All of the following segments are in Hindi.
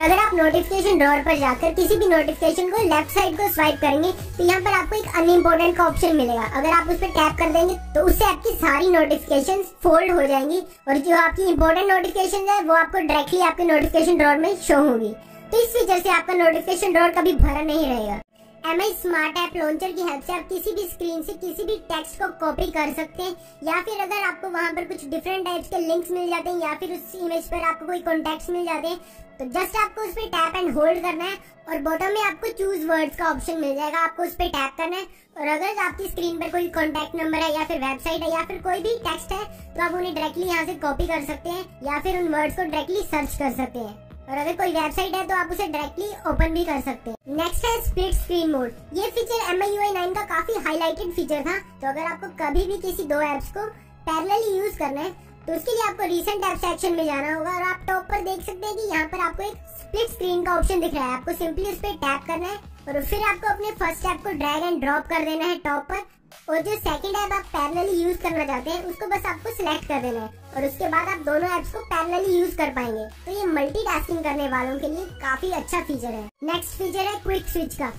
अगर आप नोटिफिकेशन ड्रॉर पर जाकर किसी भी नोटिफिकेशन को लेफ़्ट साइड को स्वाइप करेंगे तो यहाँ पर आपको एक अनइम्पोर्टेंट का ऑप्शन मिलेगा। अगर आप उस पर टैप कर देंगे तो उससे आपकी सारी नोटिफिकेशन फोल्ड हो जाएँगी और जो आपकी इम्पोर्टेंट नोटिफिकेशन है, वो आपको डायरेक्टली आपके नोटिफिकेशन ड्रॉर में शो होगी। तो इस फीचर से आपका नोटिफिकेशन ड्रॉर कभी भरा नहीं रहेगा। M I smart app launcher की हेल्प से आप किसी भी स्क्रीन से किसी भी टेक्स्ट को कॉपी कर सकते हैं, या फिर अगर आपको वहाँ पर कुछ डिफरेंट टाइप्स के लिंक्स मिल जाते हैं, या फिर उस इमेज पर आपको कोई कॉन्टेक्ट मिल जाते हैं तो जस्ट आपको उस पर टैप एंड होल्ड करना है और बॉटम में आपको चूज़ वर्ड्स का ऑप्शन मिल जाएगा, आपको उस पर टैप करना है। और अगर आपकी स्क्रीन पर कोई कॉन्टेक्ट नंबर है, या फिर वेबसाइट है, या फिर कोई भी टेक्स्ट है तो आप उन्हें डायरेक्टली यहाँ से कॉपी कर सकते हैं, या फिर उन वर्ड्स को डायरेक्टली सर्च कर सकते हैं। और अगर कोई वेबसाइट है तो आप उसे डायरेक्टली ओपन भी कर सकते हैं। नेक्स्ट है स्प्लिट स्क्रीन मोड ये feature M I U I nine का काफ़ी हाईलाइटेड फीचर था तो अगर आपको कभी भी किसी दो एप्स को पैरेलली यूज़ करना है तो उसके लिए आपको रिसेंट एप सेक्शन में जाना होगा, और आप टॉप पर देख सकते हैं कि यहाँ पर आपको एक स्प्लिट स्क्रीन का ऑप्शन दिख रहा है। आपको सिंपली उस पर टैप करना है, और फिर आपको अपने फ़र्स्ट ऐप को ड्रैग एंड ड्रॉप कर देना है टॉप पर। और जो सेकंड ऐप आप पैरेलली यूज़ करना चाहते हैं, उसको बस आपको सिलेक्ट कर देना है। और उसके बाद आप दोनों ऐप्स को पैरेलली यूज़ कर पाएँगे। तो ये मल्टीटास्किंग करने वालों के लिए काफ़ी अच्छा फीचर है। नेक्स्ट फीचर है क्विक स्विच का।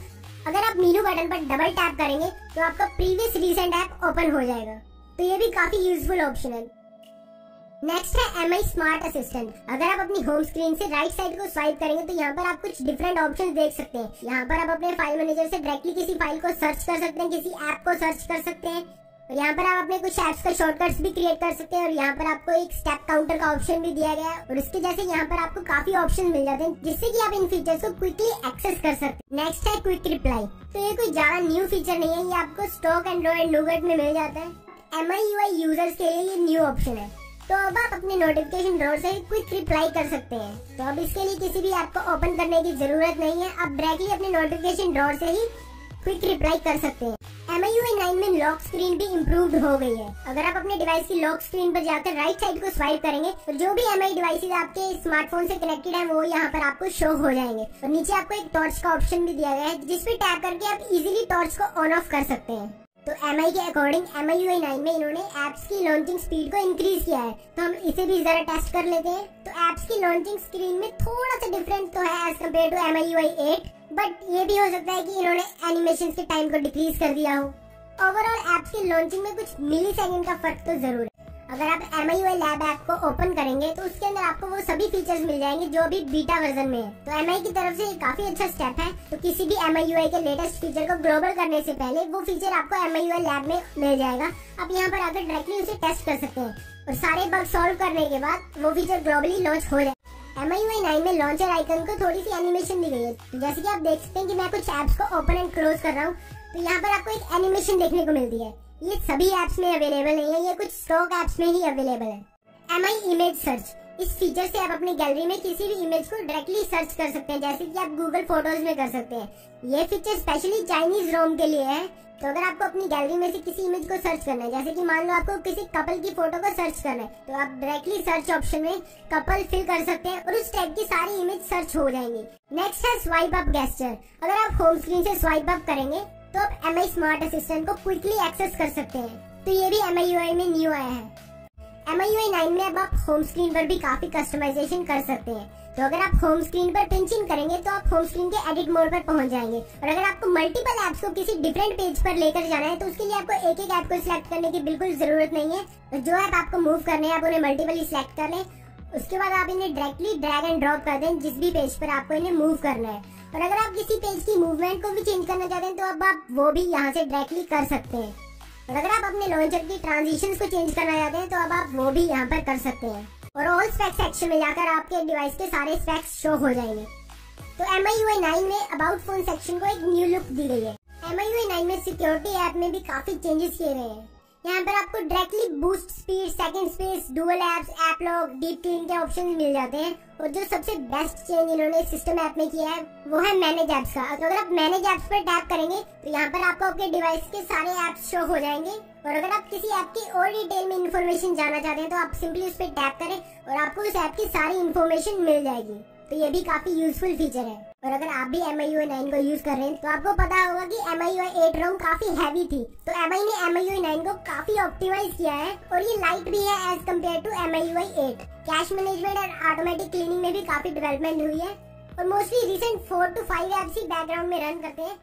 अगर आप मीनू बटन पर डबल टैप करेंगे तो आपका प्रीवियस रिसेंट ऐप ओपन हो जाएगा। तो ये भी काफ़ी यूजफुल ऑप्शन है। नेक्स्ट है एम आई स्मार्ट असिस्टेंट अगर आप अपनी होम स्क्रीन से राइट साइड को स्वाइप करेंगे तो यहाँ पर आप कुछ डिफरेंट ऑप्शन देख सकते हैं। यहाँ पर आप अपने फ़ाइल मैनेजर से डायरेक्टली किसी फ़ाइल को सर्च कर सकते हैं, किसी ऐप को सर्च कर सकते हैं। और यहाँ पर आप अपने कुछ एप्स का शॉर्टकट्स भी क्रिएट कर सकते हैं, और यहाँ पर आपको एक स्टेप काउंटर का ऑप्शन भी दिया गया है। और इसके जैसे यहाँ पर आपको काफ़ी ऑप्शन मिल जाते हैं, जिससे कि आप इन फीचर्स को क्विकली एक्सेस कर सकते हैं। नेक्स्ट है क्विक रिप्लाई तो ये कोई ज़्यादा न्यू फीचर नहीं है, ये आपको स्टॉक एंड्रॉइड लूगट में मिल जाता है। M I U I users के लिए ये न्यू ऑप्शन है। तो अब आप अपने नोटिफिकेशन ड्रॉर से क्विक रिप्लाई कर सकते हैं। तो अब इसके लिए किसी भी ऐप को ओपन करने की ज़रूरत नहीं है। आप डायरेक्टली अपने नोटिफिकेशन ड्रॉर से ही क्विक रिप्लाई कर सकते हैं। एम आई यू नाइन में लॉक स्क्रीन भी इम्प्रूव हो गई है। अगर आप अपने डिवाइस की लॉक स्क्रीन पर जाकर राइट साइड को स्वाइप करेंगे तो जो भी एम आई डिवाइस आपके स्मार्टफ़ोन से कनेक्टेड है, वो यहाँ पर आपको शो हो जाएँगे। और नीचे आपको एक टॉर्च का ऑप्शन भी दिया गया है जिसपे टैप करके आप इजिली टॉर्च को ऑन ऑफ़ कर सकते हैं। तो MI के अकॉर्डिंग एम आई में इन्होंने एप्स की लॉन्चिंग स्पीड को इंक्रीज किया है। तो हम इसे भी जरा टेस्ट कर लेते हैं। तो एप्स की लॉन्चिंग स्क्रीन में थोड़ा सा डिफरेंस तो है as compare to M I but ये भी हो सकता है कि इन्होंने एनिमेशन के टाइम को डिक्रीज कर दिया हो। ओवरऑल एप्स की लॉन्चिंग में कुछ मिली सेकेंड का फ़र्क तो ज़रूर अगर आप एम आई लैब ऐप को ओपन करेंगे तो उसके अंदर आपको वो सभी फीचर्स मिल जाएँगे जो अभी बीटा वर्जन में है। तो एम आई की तरफ़ से ये काफ़ी अच्छा स्टेप है। तो किसी भी एम आई यू के लेटेस्ट फीचर को ग्लोबल करने से पहले वो फीचर आपको एम आई यू लैब में मिल जाएगा। आप यहाँ पर आकर डायरेक्टली उसे टेस्ट कर सकते हैं। और सारे बग सॉल्व करने के बाद वो फीचर ग्लोबली लॉन्च हो जाए। एम आई नाइन में लॉन्चर आइकन को थोड़ी सी एनिमेशन दी गई है। तो जैसे कि आप देख सकते हैं कि मैं कुछ एप्स को ओपन एंड क्लोज कर रहा हूँ। तो यहाँ पर आपको एक एनिमेशन देखने को मिलती है। ये सभी एप्स में अवेलेबल है, ये कुछ स्टॉक एप्स में ही अवेलेबल है। एम आई इमेज सर्च इस फीचर से आप अपनी गैलरी में किसी भी इमेज को डायरेक्टली सर्च कर सकते हैं, जैसे कि आप गूगल फ़ोटोज़ में कर सकते हैं। ये फीचर स्पेशली चाइनीज़ रोम के लिए है तो अगर आपको अपनी गैलरी में से किसी इमेज को सर्च करना है, जैसे कि मान लो आपको किसी कपल की फ़ोटो को सर्च करना है तो आप डायरेक्टली सर्च ऑप्शन में कपल फिल कर सकते हैं और उस टाइप की सारी इमेज सर्च हो जाएँगी। नेक्स्ट है स्वाइप अप गेस्टर अगर आप होम स्क्रीन से स्वाइप अप करेंगे तो आप एम आई स्मार्ट असिस्टेंट को क्विकली एक्सेस कर सकते हैं। तो ये भी एम आई यू आई में न्यू आया है। एम आई में अब आप होम स्क्रीन पर भी काफ़ी कस्टमाइजेशन कर सकते हैं। तो अगर आप होम स्क्रीन पर पिंच इन करेंगे तो आप होम स्क्रीन के एडिट मोड पर पहुँच जाएँगे। और अगर आपको मल्टीपल एप्स को किसी डिफरेंट पेज पर लेकर जाना है तो उसके लिए आपको एक एक ऐप को सिलेक्ट करने की बिल्कुल ज़रूरत नहीं है। तो जो ऐप आपको मूव करने हैं, आप उन्हें मल्टीपल सिलेक्ट कर लें। उसके बाद आप इन्हें डायरेक्टली ड्रैग एंड ड्रॉप कर दें, जिस भी पेज पर आपको इन्हें मूव करना है। और अगर आप किसी पेज की मूवमेंट को भी चेंज करना चाहते हैं तो अब आप वो भी यहाँ से डायरेक्टली कर सकते हैं। और अगर आप अपने लॉन्चर की ट्रांजिशन को चेंज करना चाहते हैं तो अब आप वो भी यहाँ पर कर सकते हैं। और ऑल स्पेक्स सेक्शन में जाकर आपके डिवाइस के सारे स्पेक्स शो हो जाएँगे। तो एम आई यू नाइन में अबाउट फ़ोन सेक्शन को एक न्यू लुक दी गई है। एम आई यू नाइन में सिक्योरिटी ऐप में भी काफ़ी चेंजेस किए गए हैं। यहाँ पर आपको directly boost speed second space dual apps app lock deep clean के ऑप्शन मिल जाते हैं। और जो सबसे बेस्ट चेंज इन्होंने सिस्टम ऐप में किया है, वो है मैनेज एप्स का। तो अगर आप मैनेज एप्स पर टैप करेंगे तो यहाँ पर आपको अपने डिवाइस के सारे एप्स शो हो जाएँगे। और अगर आप किसी ऐप की और डिटेल में इन्फॉर्मेशन जानना चाहते हैं तो आप सिंपली उस पर टैप करें और आपको उस ऐप की सारी इन्फॉर्मेशन मिल जाएगी। तो ये भी काफ़ी यूजफुल फीचर है। और अगर आप भी एम आई नाइन को यूज़ कर रहे हैं तो आपको पता होगा कि एम आई एट रोम काफ़ी हैवी थी। तो एम आई ने एम आई नाइन को काफ़ी ऑप्टिमाइज किया है, और ये लाइट भी है as compare to M I eight cash management और ऑटोमेटिक क्लीनिंग में भी काफ़ी डेवलपमेंट हुई है। और mostly recent four two five apps ही बैकग्राउंड में रन करते हैं।